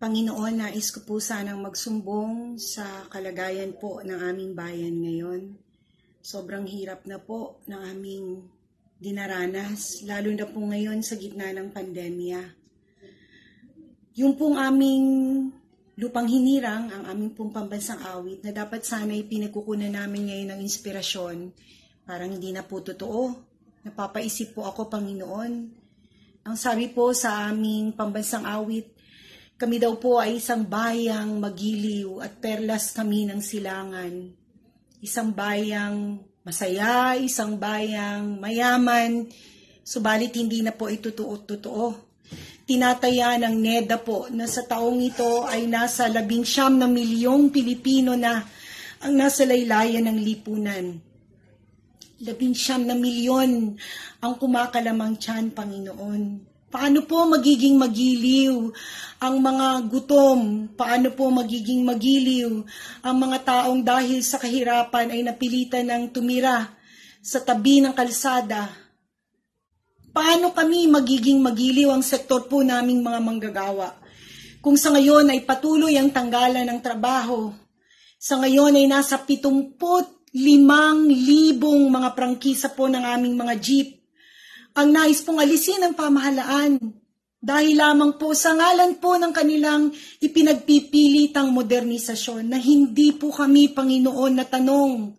Panginoon, nais ko po sanang magsumbong sa kalagayan po ng aming bayan ngayon. Sobrang hirap na po ng aming dinaranas, lalo na po ngayon sa gitna ng pandemya. Yung pong aming lupang hinirang, ang aming pong pambansang awit na dapat sana pinagkukunan namin ngayon ng inspirasyon, parang hindi na po totoo. Napapaisip po ako, Panginoon. Ang sabi po sa aming pambansang awit, kami daw po ay isang bayang magiliw at perlas kami ng silangan. Isang bayang masaya, isang bayang mayaman, subalit hindi na po ito totoo. Tinataya ng NEDA po na sa taong ito ay nasa labing siyam na milyong Pilipino na ang nasa laylayan ng lipunan. Labing siyam na milyon ang kumakalamang tiyan, Panginoon. Paano po magiging magiliw ang mga gutom? Paano po magiging magiliw ang mga taong dahil sa kahirapan ay napilitan ng tumira sa tabi ng kalsada? Paano kami magiging magiliw ang sektor po naming mga manggagawa? Kung sa ngayon ay patuloy ang tanggalan ng trabaho, sa ngayon ay nasa 75,000 mga prangkisa po ng aming mga jeep ang nais pong alisin ng pamahalaan dahil lamang po sa ngalan po ng kanilang ipinagpipilitang modernisasyon na hindi po kami, Panginoon, na tanong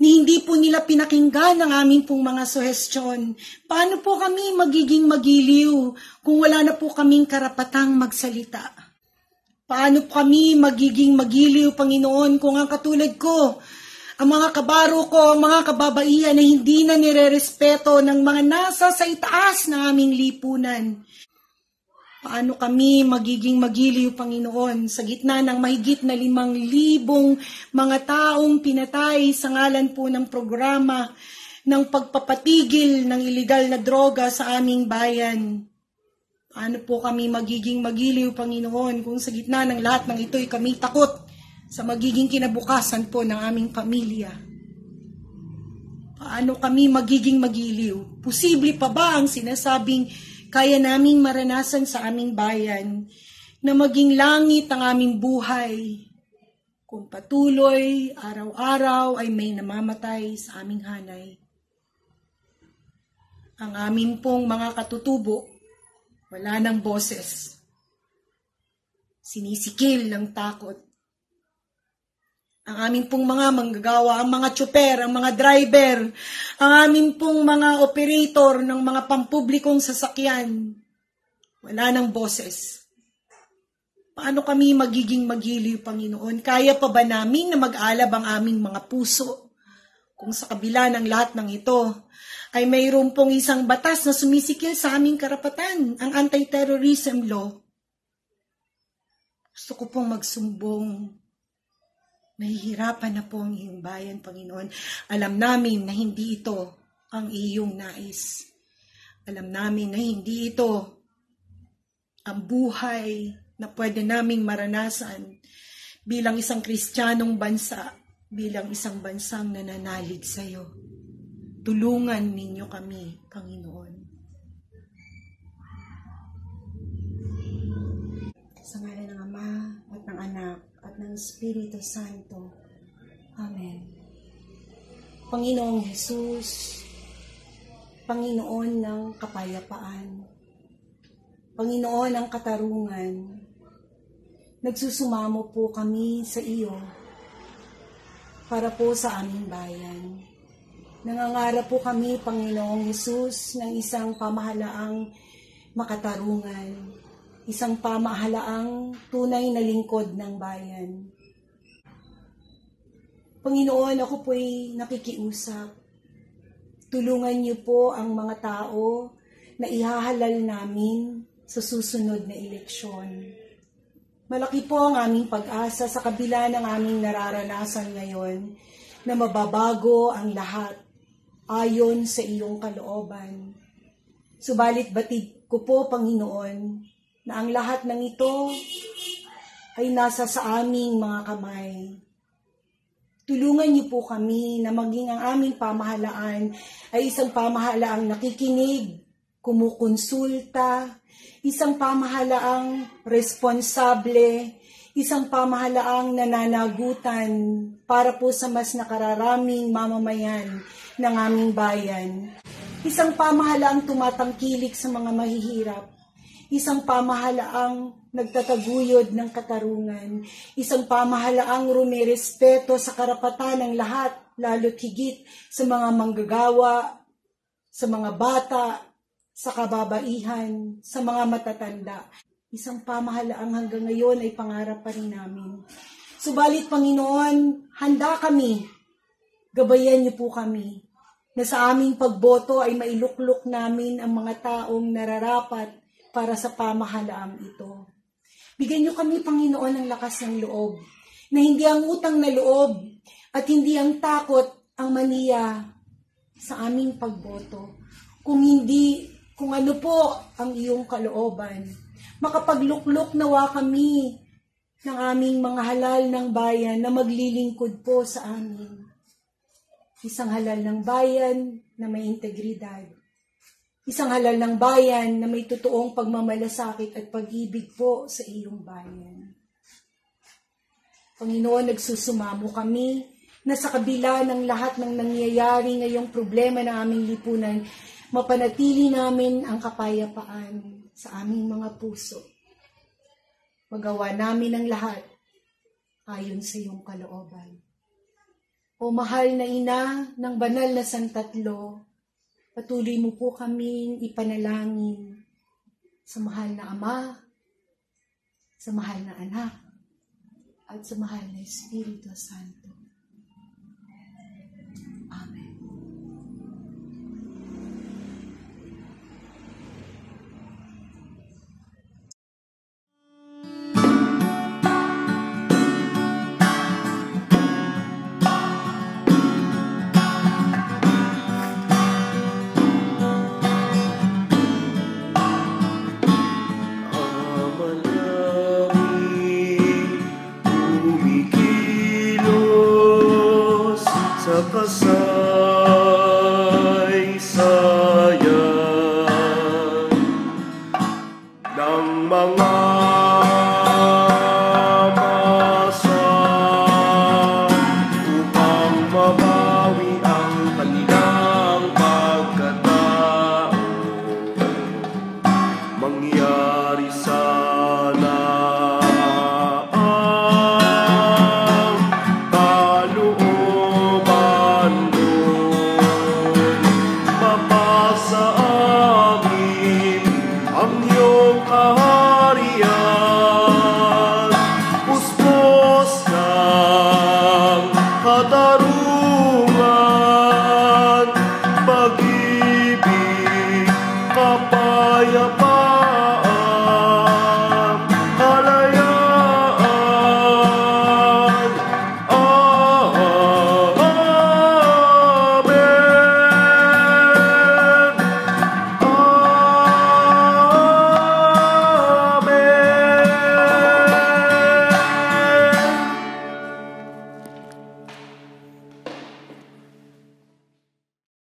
ni hindi po nila pinakinggan ang aming pong mga suhestyon. Paano po kami magiging magiliw kung wala na po kaming karapatang magsalita? Paano kami magiging magiliw, Panginoon, kung ang katulad ko ang mga kabaro ko, ang mga kababaihan na hindi na nirerespeto ng mga nasa sa itaas ng aming lipunan. Paano kami magiging magiliw, Panginoon, sa gitna ng mahigit na limang libong mga taong pinatay sa ngalan po ng programa ng pagpapatigil ng ilegal na droga sa aming bayan? Paano po kami magiging magiliw, Panginoon, kung sa gitna ng lahat ng ito'y kami takot sa magiging kinabukasan po ng aming pamilya. Paano kami magiging magiliw? Posible pa ba ang sinasabing kaya naming maranasan sa aming bayan na maging langit ang aming buhay kung patuloy, araw-araw ay may namamatay sa aming hanay? Ang aming pong mga katutubo, wala ng boses. Sinisikil ng takot ang aming pong mga manggagawa, ang mga tsuper, ang mga driver, ang aming pong mga operator ng mga pampublikong sasakyan. Wala ng boses. Paano kami magiging magiliw, Panginoon? Kaya pa ba namin na mag-alab ang aming mga puso? Kung sa kabila ng lahat ng ito, ay mayroon pong isang batas na sumisikil sa aming karapatan, ang anti-terrorism law. Gusto ko pong magsumbong Nahihirapan na po ang iyong bayan, Panginoon. Alam namin na hindi ito ang iyong nais. Alam namin na hindi ito ang buhay na pwede naming maranasan bilang isang kristyanong bansa, bilang isang bansang nananalig sa iyo. Tulungan ninyo kami, Panginoon. Sa ngalan ng Ama at ng Anak ng Espiritu Santo. Amen. Panginoong Jesus, Panginoon ng kapayapaan, Panginoon ng katarungan, nagsusumamo po kami sa iyo para po sa aming bayan. Nangangarap po kami, Panginoong Jesus, ng isang pamahalaang makatarungan, isang pamahalaang tunay na lingkod ng bayan. Panginoon, ako po'y nakikiusap. Tulungan niyo po ang mga tao na ihahalal namin sa susunod na eleksyon. Malaki po ang aming pag-asa sa kabila ng aming nararanasan ngayon na mababago ang lahat ayon sa iyong kalooban. Subalit batid ko po, Panginoon, na ang lahat ng ito ay nasa sa aming mga kamay. Tulungan niyo po kami na maging ang aming pamahalaan ay isang pamahalaang nakikinig kumukonsulta, isang pamahalaang responsable, isang pamahalaang nananagutan para po sa mas nakararaming mamamayan ng aming bayan. Isang pamahalaang tumatangkilik sa mga mahihirap. Isang pamahalaang nagtataguyod ng katarungan. Isang pamahalaang rumirespeto sa karapatan ng lahat, lalo't higit sa mga manggagawa, sa mga bata, sa kababaihan, sa mga matatanda. Isang pamahalaang hanggang ngayon ay pangarap pa rin namin. Subalit Panginoon, handa kami. Gabayan niyo po kami na sa aming pagboto ay mailuklok namin ang mga taong nararapat para sa pamahalaang ito. Bigyan niyo kami, Panginoon, ng lakas ng loob, na hindi ang utang na loob at hindi ang takot ang maniya sa aming pagboto. Kung hindi, kung ano po ang iyong kalooban. Makapagluklok nawa kami ng aming mga halal ng bayan na maglilingkod po sa amin isang halal ng bayan na may integridad. Isang halal ng bayan na may totoong pagmamalasakit at pag-ibig po sa iyong bayan. Panginoon, nagsusumamo kami na sa kabila ng lahat ng nangyayari ngayong problema ng aming lipunan, mapanatili namin ang kapayapaan sa aming mga puso. Magawa namin ang lahat ayon sa iyong kalooban. O mahal na ina ng banal na santatlo, patuloy mo po kaming ipanalangin sa mahal na ama, sa mahal na anak, at sa mahal na Espiritu Santo. Kadar